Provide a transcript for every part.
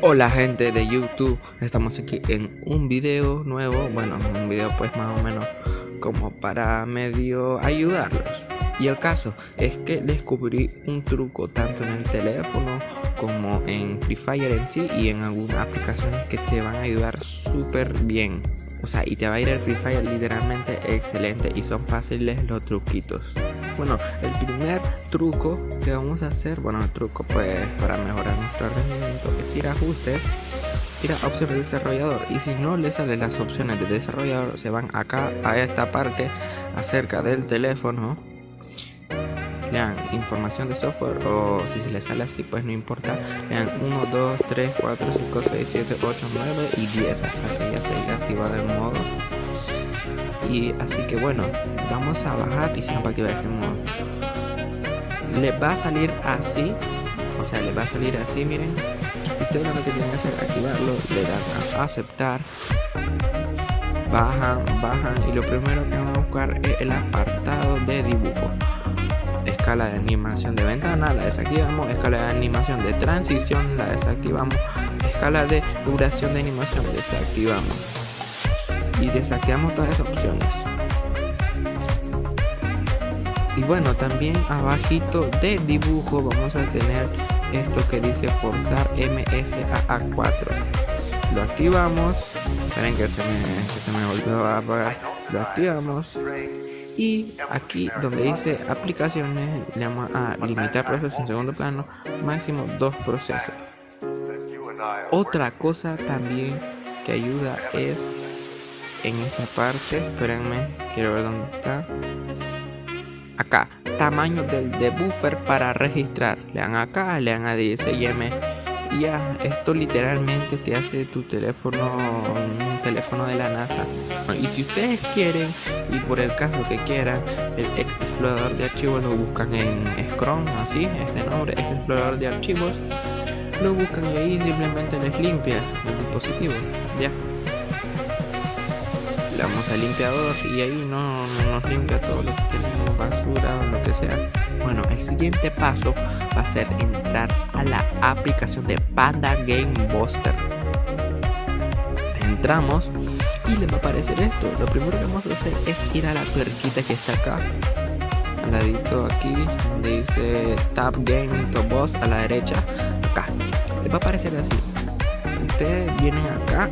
Hola gente de YouTube, estamos aquí en un video nuevo, bueno, un video pues más o menos como para medio ayudarlos. Y el caso es que descubrí un truco tanto en el teléfono como en Free Fire en sí y en algunas aplicaciones que te van a ayudar súper bien. O sea, y te va a ir el Free Fire literalmente excelente y son fáciles los truquitos. Bueno, el primer truco que vamos a hacer, bueno, el truco pues para mejorar nuestro rendimiento es ir a ajustes, ir a opciones de desarrollador. Y si no le salen las opciones de desarrollador se van acá a esta parte acerca del teléfono lean información de software o si se les sale así pues no importa. Lean 1 2 3 4 5 6 7 8 9 y 10 hasta que ya se activado el modo y así que bueno vamos a bajar y si para activar este modo les va a salir así o sea les va a salir así miren. Ustedes lo que tienen que hacer activarlo le dan a aceptar. Bajan bajan y lo primero que van a buscar es el apartado de dibujo. Escala de animación de ventana, la desactivamos, escala de animación de transición, la desactivamos, escala de duración de animación, desactivamos. Y desactivamos todas esas opciones. Y bueno, también abajito de dibujo vamos a tener esto que dice forzar MSAA4. Lo activamos. Esperen que se me, que se me olvidó apagar. Lo activamos y aquí donde dice aplicaciones le vamos a limitar procesos en segundo plano máximo dos procesos otra cosa también que ayuda es en esta parte espérenme quiero ver dónde está. Acá tamaño del debuffer para registrar. Le dan acá le dan a DSM y ya esto literalmente te hace tu teléfono un teléfono de la NASA. Y si ustedes quieren y por el caso que quieran el explorador de archivos lo buscan en Chrome así este nombre explorador de archivos lo buscan y ahí simplemente les limpia el dispositivo ya le damos al limpiador y ahí no, nos limpia todo lo que tenemos basura o lo que sea. Bueno el siguiente paso va a ser entrar a la aplicación de Panda Game Buster. Entramos y le va a aparecer esto. Lo primero que vamos a hacer es ir a la tuerquita que está acá. Al ladito aquí dice Tab Game to Boss a la derecha acá. Le va a aparecer así. Ustedes vienen acá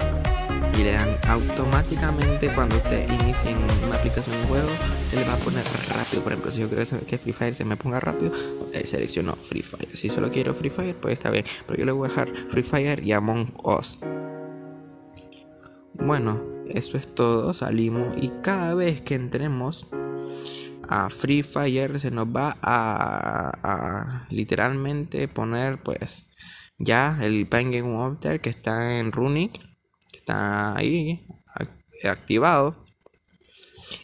y le dan automáticamente cuando ustedes inicien una aplicación de juego se le va a poner rápido. Por ejemplo si yo quiero que Free Fire se me ponga rápido eh, selecciono Free Fire. Si solo quiero Free Fire pues está bien pero yo le voy a dejar Free Fire y Among Us. Bueno, eso es todo, salimos y cada vez que entremos a Free Fire se nos va a, literalmente poner pues ya el Penguin Water que está en Runic, está ahí activado.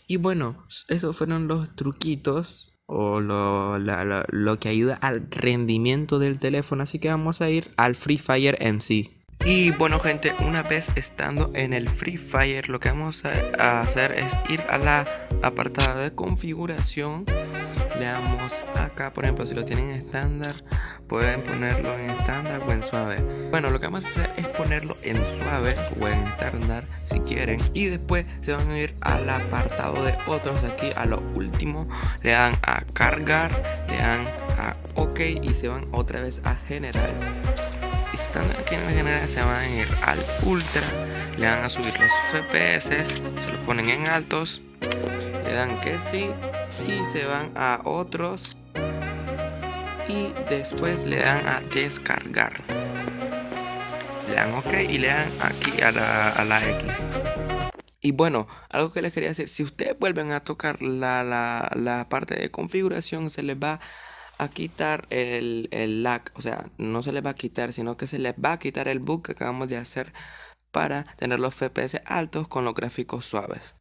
Y bueno, esos fueron los truquitos o lo, lo que ayuda al rendimiento del teléfono. Así que vamos a ir al Free Fire en sí. Y bueno gente, una vez estando en el Free Fire, lo que vamos a hacer es ir a la apartada de configuración. Le damos acá, por ejemplo, si lo tienen en estándar, pueden ponerlo en estándar o en suave. Bueno, lo que vamos a hacer es ponerlo en suave o en estándar si quieren. Y después se van a ir al apartado de otros aquí a lo último. Le dan a cargar, le dan a OK y se van otra vez a general aquí en general se van a ir al ultra le van a subir los fps se los ponen en altos le dan que sí y se van a otros y después le dan a descargar. Le dan ok y le dan aquí a la, a la x. Y bueno, algo que les quería decir, si ustedes vuelven a tocar la, la, la parte de configuración, se les va quitar el, el lag, o sea, no se le va a quitar, sino que se les va a quitar el bug que acabamos de hacer para tener los FPS altos con los gráficos suaves.